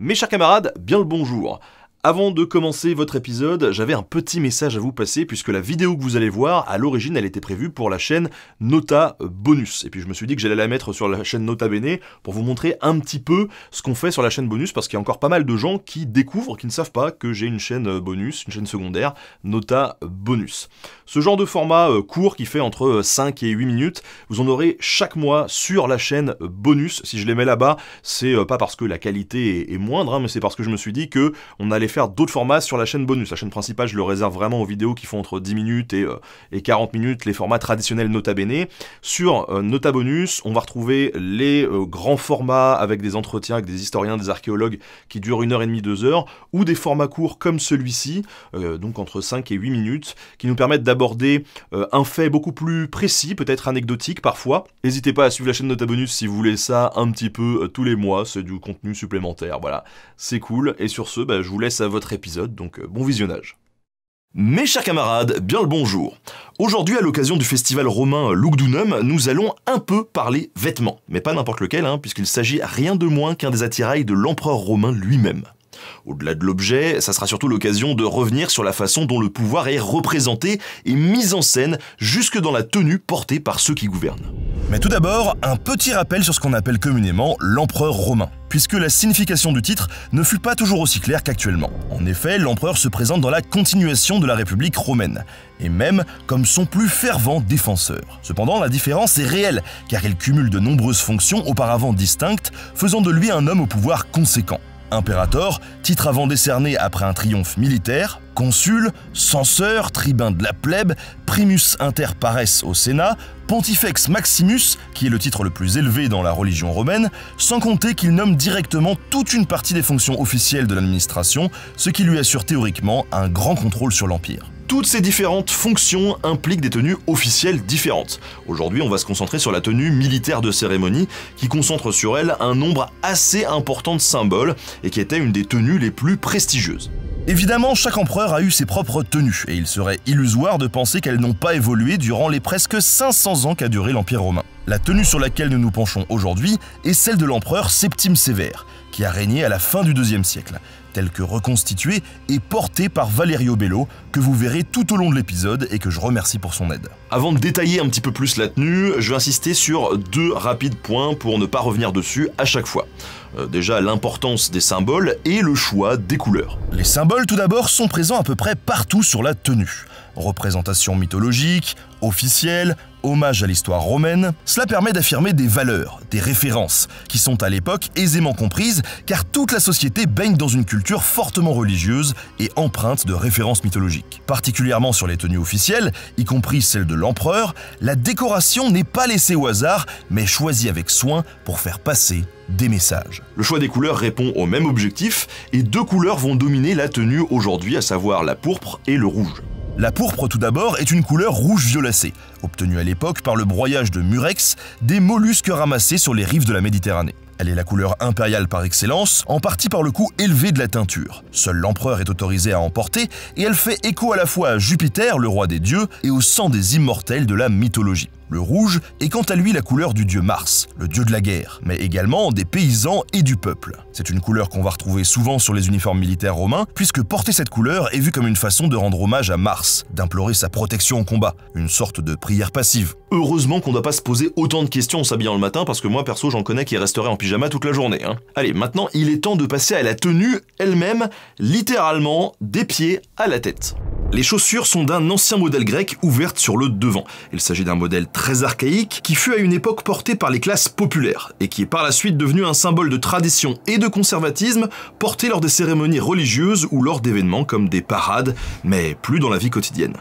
Mes chers camarades, bien le bonjour. Avant de commencer votre épisode, j'avais un petit message à vous passer puisque la vidéo que vous allez voir, à l'origine, elle était prévue pour la chaîne Nota Bonus. Et puis je me suis dit que j'allais la mettre sur la chaîne Nota Bene pour vous montrer un petit peu ce qu'on fait sur la chaîne Bonus parce qu'il y a encore pas mal de gens qui découvrent, qui ne savent pas que j'ai une chaîne bonus, une chaîne secondaire, Nota Bonus. Ce genre de format euh, court qui fait entre 5 et 8 minutes, vous en aurez chaque mois sur la chaîne Bonus. Si je les mets là-bas, c'est euh, pas parce que la qualité est moindre, hein, mais c'est parce que je me suis dit que on allait faire d'autres formats sur la chaîne bonus. La chaîne principale, je le réserve vraiment aux vidéos qui font entre 10 minutes et, 40 euh, minutes, les formats traditionnels Nota Bene. Sur euh, Nota Bonus, on va retrouver les euh, grands formats avec des entretiens avec des historiens, des archéologues qui durent une heure et demie, deux heures, ou des formats courts comme celui-ci, donc entre 5 et 8 minutes, qui nous permettent d'aborder un fait beaucoup plus précis, peut-être anecdotique parfois. N'hésitez pas à suivre la chaîne Nota Bonus si vous voulez ça un petit peu tous les mois, c'est du contenu supplémentaire, voilà, c'est cool. Et sur ce, bah, je vous laisse à votre épisode, donc euh, bon visionnage. Mes chers camarades, bien le bonjour. Aujourd'hui, à l'occasion du festival romain Lugdunum, nous allons un peu parler vêtements. Mais pas n'importe lequel, hein, puisqu'il s'agit rien de moins qu'un des attirails de l'empereur romain lui-même. Au-delà de l'objet, ça sera surtout l'occasion de revenir sur la façon dont le pouvoir est représenté et mis en scène jusque dans la tenue portée par ceux qui gouvernent. Mais tout d'abord, un petit rappel sur ce qu'on appelle communément l'empereur romain, puisque la signification du titre ne fut pas toujours aussi claire qu'actuellement. En effet, l'empereur se présente dans la continuation de la République romaine, et même comme son plus fervent défenseur. Cependant, la différence est réelle, car il cumule de nombreuses fonctions auparavant distinctes, faisant de lui un homme au pouvoir conséquent. Impérator, titre avant décerné après un triomphe militaire, consul, censeur, tribun de la plèbe, primus inter pares au Sénat, pontifex maximus, qui est le titre le plus élevé dans la religion romaine, sans compter qu'il nomme directement toute une partie des fonctions officielles de l'administration, ce qui lui assure théoriquement un grand contrôle sur l'Empire. Toutes ces différentes fonctions impliquent des tenues officielles différentes. Aujourd'hui, on va se concentrer sur la tenue militaire de cérémonie, qui concentre sur elle un nombre assez important de symboles et qui était une des tenues les plus prestigieuses. Évidemment, chaque empereur a eu ses propres tenues, et il serait illusoire de penser qu'elles n'ont pas évolué durant les presque 500 ans qu'a duré l'Empire romain. La tenue sur laquelle nous nous penchons aujourd'hui est celle de l'empereur Septime Sévère, qui a régné à la fin du IIe siècle, telle que reconstituée et portée par Valerio Bello, que vous verrez tout au long de l'épisode et que je remercie pour son aide. Avant de détailler un petit peu plus la tenue, je vais insister sur deux rapides points pour ne pas revenir dessus à chaque fois. Euh, déjà l'importance des symboles et le choix des couleurs. Les symboles tout d'abord sont présents à peu près partout sur la tenue. Représentation mythologique, officielle, hommage à l'histoire romaine, cela permet d'affirmer des valeurs, des références, qui sont à l'époque aisément comprises car toute la société baigne dans une culture fortement religieuse et empreinte de références mythologiques. Particulièrement sur les tenues officielles, y compris celles de l'empereur, la décoration n'est pas laissée au hasard, mais choisie avec soin pour faire passer des messages. Le choix des couleurs répond au même objectif, et deux couleurs vont dominer la tenue aujourd'hui, à savoir la pourpre et le rouge. La pourpre tout d'abord est une couleur rouge violacée, obtenue à l'époque par le broyage de murex, des mollusques ramassés sur les rives de la Méditerranée. Elle est la couleur impériale par excellence, en partie par le coût élevé de la teinture. Seul l'empereur est autorisé à en porter, et elle fait écho à la fois à Jupiter, le roi des dieux, et au sang des immortels de la mythologie. Le rouge est quant à lui la couleur du dieu Mars, le dieu de la guerre, mais également des paysans et du peuple. C'est une couleur qu'on va retrouver souvent sur les uniformes militaires romains, puisque porter cette couleur est vu comme une façon de rendre hommage à Mars, d'implorer sa protection au combat, une sorte de prière passive. Heureusement qu'on ne doit pas se poser autant de questions en s'habillant le matin, parce que moi perso j'en connais qui resteraient en pyjama toute la journée. Hein. Allez, maintenant il est temps de passer à la tenue elle-même, littéralement des pieds à la tête. Les chaussures sont d'un ancien modèle grec ouverte sur le devant. Il s'agit d'un modèle très archaïque qui fut à une époque porté par les classes populaires et qui est par la suite devenu un symbole de tradition et de conservatisme porté lors des cérémonies religieuses ou lors d'événements comme des parades, mais plus dans la vie quotidienne.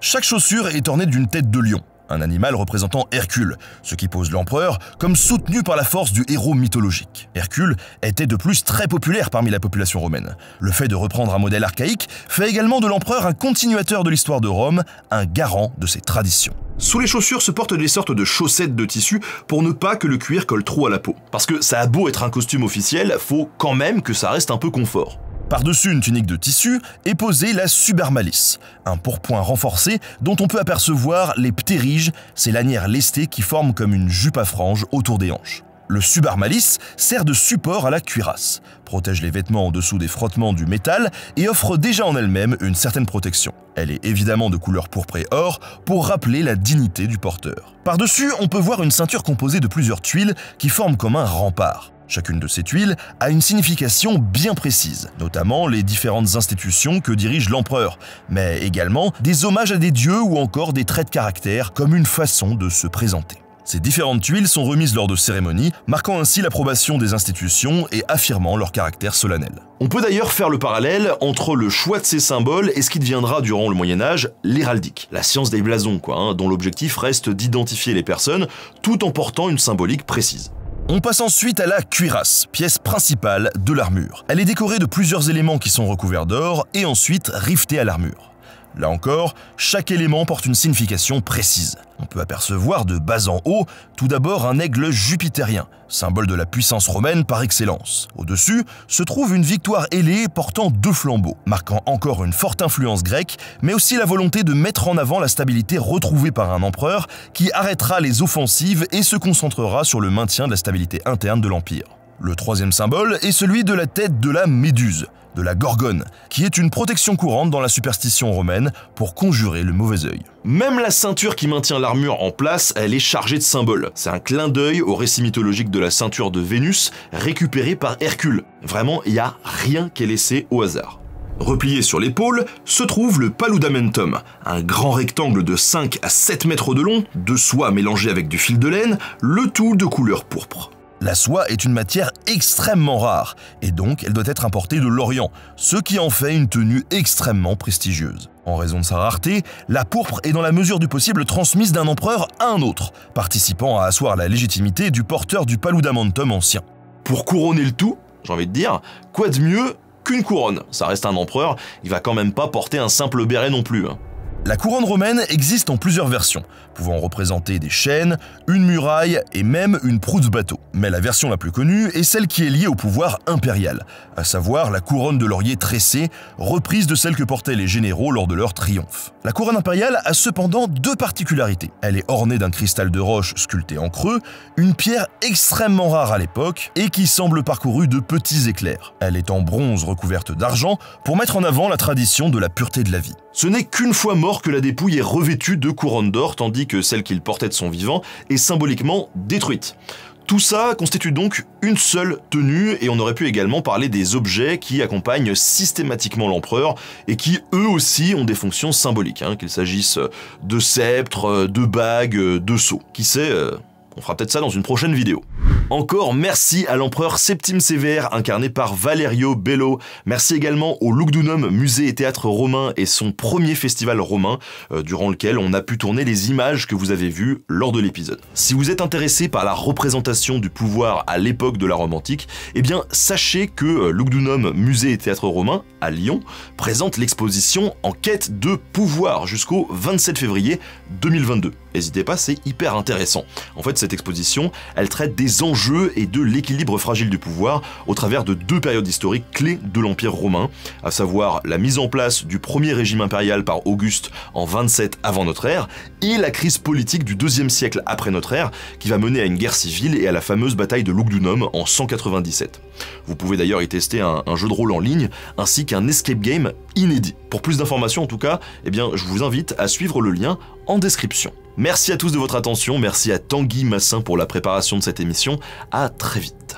Chaque chaussure est ornée d'une tête de lion un animal représentant Hercule, ce qui pose l'empereur comme soutenu par la force du héros mythologique. Hercule était de plus très populaire parmi la population romaine. Le fait de reprendre un modèle archaïque fait également de l'empereur un continuateur de l'histoire de Rome, un garant de ses traditions. Sous les chaussures se portent des sortes de chaussettes de tissu pour ne pas que le cuir colle trop à la peau. Parce que ça a beau être un costume officiel, faut quand même que ça reste un peu confort. Par-dessus une tunique de tissu est posée la subermalis, un pourpoint renforcé dont on peut apercevoir les ptériges, ces lanières lestées qui forment comme une jupe à franges autour des hanches. Le subarmalis sert de support à la cuirasse, protège les vêtements en dessous des frottements du métal et offre déjà en elle-même une certaine protection. Elle est évidemment de couleur pourpre et or pour rappeler la dignité du porteur. Par-dessus, on peut voir une ceinture composée de plusieurs tuiles qui forment comme un rempart. Chacune de ces tuiles a une signification bien précise, notamment les différentes institutions que dirige l'empereur, mais également des hommages à des dieux ou encore des traits de caractère comme une façon de se présenter. Ces différentes tuiles sont remises lors de cérémonies, marquant ainsi l'approbation des institutions et affirmant leur caractère solennel. On peut d'ailleurs faire le parallèle entre le choix de ces symboles et ce qui deviendra durant le Moyen Âge l'héraldique, la science des blasons, quoi, hein, dont l'objectif reste d'identifier les personnes tout en portant une symbolique précise. On passe ensuite à la cuirasse, pièce principale de l'armure. Elle est décorée de plusieurs éléments qui sont recouverts d'or et ensuite riftés à l'armure. Là encore, chaque élément porte une signification précise. On peut apercevoir de bas en haut tout d'abord un aigle jupitérien, symbole de la puissance romaine par excellence. Au-dessus se trouve une victoire ailée portant deux flambeaux, marquant encore une forte influence grecque, mais aussi la volonté de mettre en avant la stabilité retrouvée par un empereur qui arrêtera les offensives et se concentrera sur le maintien de la stabilité interne de l'Empire. Le troisième symbole est celui de la tête de la Méduse, de la gorgone, qui est une protection courante dans la superstition romaine pour conjurer le mauvais œil. Même la ceinture qui maintient l'armure en place, elle est chargée de symboles. C'est un clin d'œil au récit mythologique de la ceinture de Vénus, récupérée par Hercule. Vraiment, il n'y a rien qui est laissé au hasard. Replié sur l'épaule se trouve le paludamentum, un grand rectangle de 5 à 7 mètres de long, de soie mélangée avec du fil de laine, le tout de couleur pourpre. La soie est une matière extrêmement rare, et donc elle doit être importée de l'Orient, ce qui en fait une tenue extrêmement prestigieuse. En raison de sa rareté, la pourpre est dans la mesure du possible transmise d'un empereur à un autre, participant à asseoir la légitimité du porteur du paludamentum ancien. Pour couronner le tout, j'ai envie de dire, quoi de mieux qu'une couronne? Ça reste un empereur, il va quand même pas porter un simple béret non plus. La couronne romaine existe en plusieurs versions, pouvant représenter des chaînes, une muraille et même une proue de bateau. Mais la version la plus connue est celle qui est liée au pouvoir impérial, à savoir la couronne de laurier tressée, reprise de celle que portaient les généraux lors de leur triomphe. La couronne impériale a cependant deux particularités. Elle est ornée d'un cristal de roche sculpté en creux, une pierre extrêmement rare à l'époque et qui semble parcourue de petits éclairs. Elle est en bronze recouverte d'argent pour mettre en avant la tradition de la pureté de la vie. Ce n'est qu'une fois mort que la dépouille est revêtue de couronne d'or, tandis que celle qu'il portait de son vivant est symboliquement détruite. Tout ça constitue donc une seule tenue et on aurait pu également parler des objets qui accompagnent systématiquement l'empereur et qui eux aussi ont des fonctions symboliques, hein, qu'il s'agisse de sceptres, de bagues, de sceaux. Qui sait, euh, on fera peut-être ça dans une prochaine vidéo. Encore merci à l'empereur Septime Sévère, incarné par Valerio Bello. Merci également au Lugdunum, musée et théâtre romain et son premier festival romain, euh, durant lequel on a pu tourner les images que vous avez vues lors de l'épisode. Si vous êtes intéressé par la représentation du pouvoir à l'époque de la Rome antique, eh bien sachez que euh, Lugdunum, musée et théâtre romain, à Lyon, présente l'exposition En quête de pouvoir jusqu'au 27 février 2022. N'hésitez pas, c'est hyper intéressant. En fait, cette exposition, elle traite des enjeux et de l'équilibre fragile du pouvoir au travers de deux périodes historiques clés de l'Empire romain, à savoir la mise en place du premier régime impérial par Auguste en 27 avant notre ère, et la crise politique du deuxième siècle après notre ère, qui va mener à une guerre civile et à la fameuse bataille de Lugdunum en 197. Vous pouvez d'ailleurs y tester un, jeu de rôle en ligne, ainsi qu'un escape game inédit. Pour plus d'informations en tout cas, eh bien, je vous invite à suivre le lien en description. Merci à tous de votre attention, merci à Tanguy Massin pour la préparation de cette émission, à très vite.